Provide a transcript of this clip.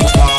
Bye.